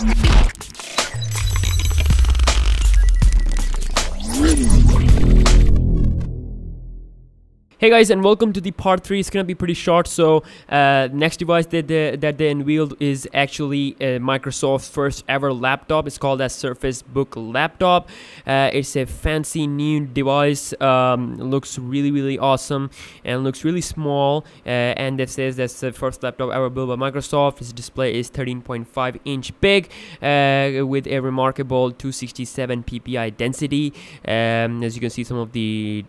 Thank you. Hey guys and welcome to the part 3 it's gonna be pretty short so uh, next device that they, that they unveiled is actually uh, Microsoft's first ever laptop. It's called a Surface Book laptop. Uh, it's a fancy new device um, looks really really awesome and looks really small uh, and it says that's the first laptop ever built by Microsoft. Its display is 13.5 inch big uh, with a remarkable 267 ppi density. Um, as you can see some of the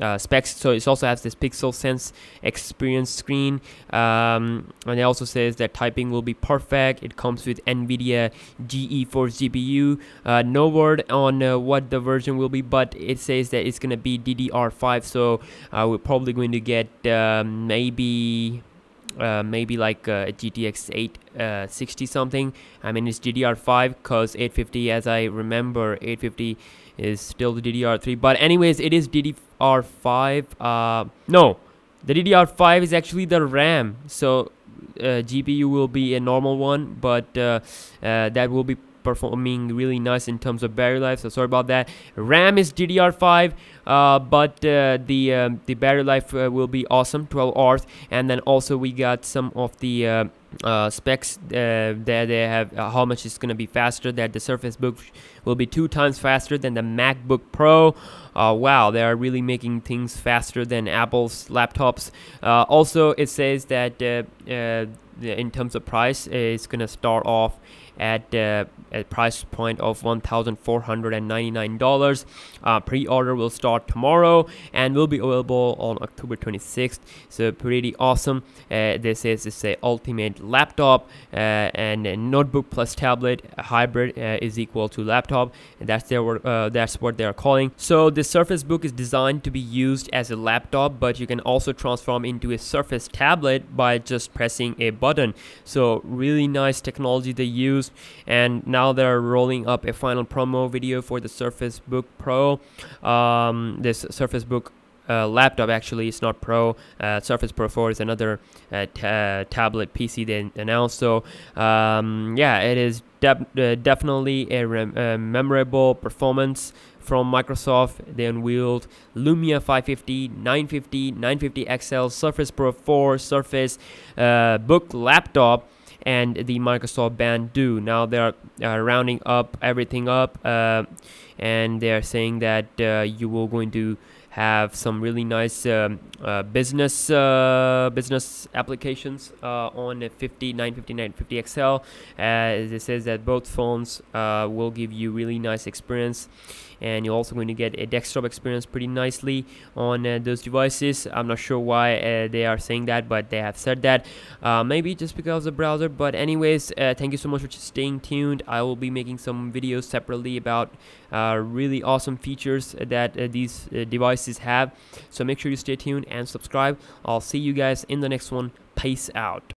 uh, specs. So it also has this PixelSense experience screen, um, and it also says that typing will be perfect. It comes with NVIDIA GeForce GPU. Uh, no word on uh, what the version will be, but it says that it's gonna be DDR5. So uh, we're probably going to get um, maybe. Uh, maybe like uh, a GTX 860 something. I mean, it's DDR5 because 850, as I remember, 850 is still the DDR3. But anyways, it is DDR5. Uh, no, the DDR5 is actually the RAM. So uh, GPU will be a normal one, but uh, uh, that will be performing really nice in terms of battery life so sorry about that ram is ddr5 uh, but uh, the um, the battery life uh, will be awesome 12 hours and then also we got some of the uh, uh, specs uh, that they have how much it's going to be faster that the surface book will be two times faster than the macbook pro wow they are really making things faster than apple's laptops also it says that in terms of price it's going to start off at uh, a price point of $1,499. Uh, pre-order will start tomorrow and will be available on October 26th. So pretty awesome. Uh, this is it's a ultimate laptop uh, and notebook plus tablet hybrid uh, is equal to laptop. And that's their uh, that's what they are calling. So the Surface Book is designed to be used as a laptop, but you can also transform into a Surface tablet by just pressing a button. So really nice technology they use and now they're rolling up a final promo video for the Surface Book Pro. Um, this Surface Book laptop actually it's not pro uh, surface pro 4 is another uh, tablet pc they announced so um, yeah it is de uh, definitely a, a, memorable performance from microsoft they unveiled lumia 550 950 950 xl surface pro 4 surface uh, book laptop and the Microsoft Band 2. Now they're uh, rounding up everything up, uh, and they're saying that uh, you will going to have some really nice um, uh, business uh, business applications uh, on a 50 950 950 XL. As it says that both phones will give you really nice experience and you're also going to get a desktop experience pretty nicely on uh, those devices. I'm not sure why uh, they are saying that but they have said that. Uh, maybe just because of the browser but anyways uh, thank you so much for staying tuned. I will be making some videos separately about uh, really awesome features that uh, these devices have. So make sure you stay tuned and subscribe. I'll see you guys in the next one. Peace out